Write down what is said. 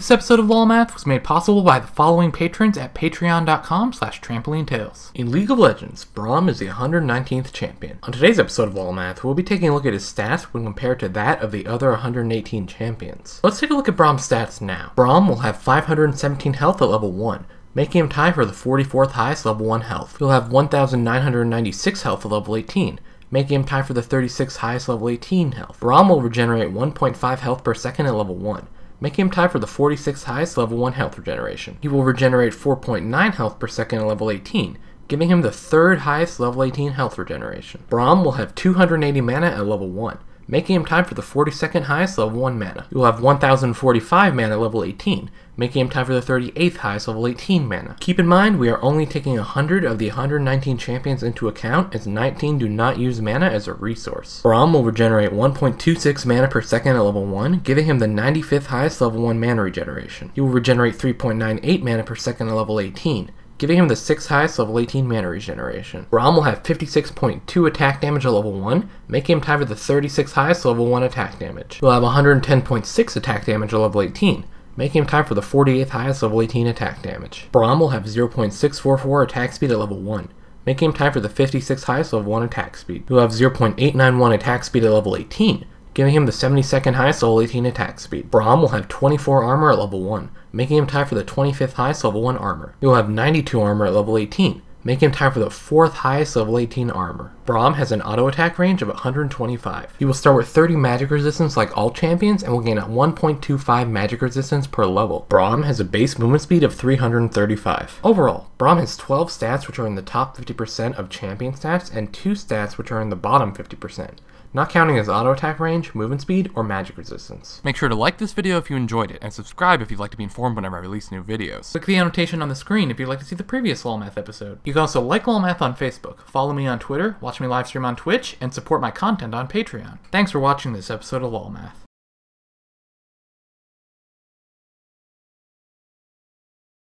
This episode of LOL Math was made possible by the following patrons at patreon.com slash trampolinetales. In League of Legends, Braum is the 119th champion. On today's episode of LOL Math, we'll be taking a look at his stats when compared to that of the other 118 champions. Let's take a look at Braum's stats now. Braum will have 517 health at level 1, making him tie for the 44th highest level 1 health. He'll have 1,996 health at level 18, making him tie for the 36th highest level 18 health. Braum will regenerate 1.5 health per second at level 1, making him tie for the 46th highest level 1 health regeneration. He will regenerate 4.9 health per second at level 18, giving him the third highest level 18 health regeneration. Braum will have 280 mana at level 1, making him time for the 42nd highest level 1 mana. Will have 1045 mana at level 18, making him time for the 38th highest level 18 mana. Keep in mind, we are only taking 100 of the 119 champions into account, as 19 do not use mana as a resource. Braum will regenerate 1.26 mana per second at level 1, giving him the 95th highest level 1 mana regeneration. He will regenerate 3.98 mana per second at level 18, giving him the 6th highest level 18 mana regeneration. Braum will have 56.2 attack damage at level 1, making him tie for the 36th highest level 1 attack damage. He'll have 110.6 attack damage at level 18, making him tie for the 48th highest level 18 attack damage. Braum will have 0.644 attack speed at level 1, making him tie for the 56th highest level 1 attack speed. He'll have 0.891 attack speed at level 18, giving him the 72nd highest level 18 attack speed. Braum will have 24 armor at level 1, making him tie for the 25th highest level 1 armor. He will have 92 armor at level 18, making him tie for the 4th highest level 18 armor. Braum has an auto attack range of 125. He will start with 30 magic resistance like all champions and will gain a 1.25 magic resistance per level. Braum has a base movement speed of 335. Overall, Braum has 12 stats which are in the top 50% of champion stats and 2 stats which are in the bottom 50% not counting his auto attack range, movement speed, or magic resistance. Make sure to like this video if you enjoyed it, and subscribe if you'd like to be informed whenever I release new videos. Click the annotation on the screen if you'd like to see the previous LOL Math episode. You can also like LOL Math on Facebook, follow me on Twitter, watch me livestream on Twitch, and support my content on Patreon. Thanks for watching this episode of LOL Math.